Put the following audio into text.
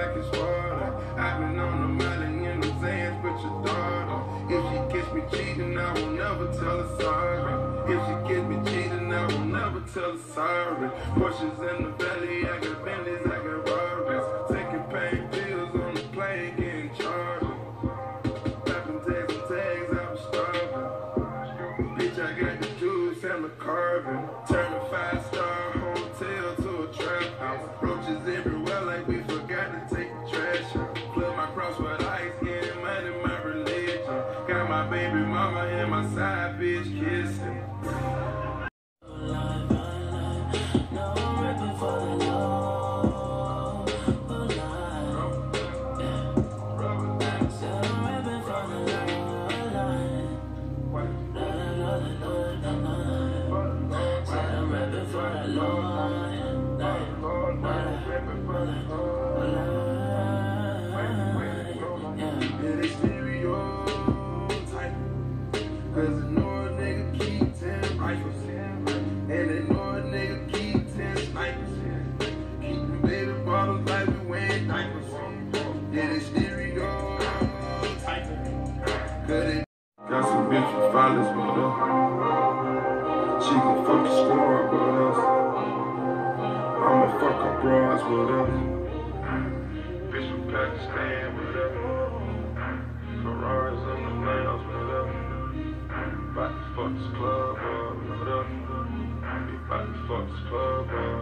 like it's water. I've been on the mountain in the sands with your daughter. If she catch me cheating, I will never tell her sorry. If she catch me cheating, I will never tell her sorry. Porsches in the belly, I got Bentleys, I got Raris. Taking pain pills on the plane, getting charged. Rapping tags and tags, I was starving. Bitch, I got the juice and the carbon. Cross with ice, getting money, my religion. Got my baby mama and my side bitch kissing. Yeah, got some bitch with violence with us. She can fuck the squad with us. I'ma fuck her bras with uh, us. Bitch from Pakistan with uh, us. Ferraris on the nails with uh, us. About to fuck this club up with us. About to fuck this club up.